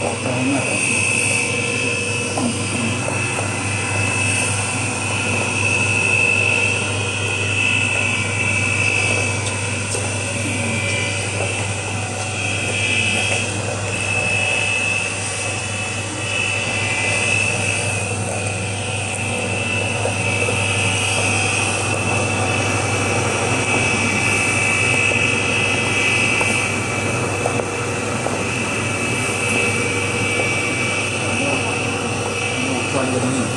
Kota? Thank you.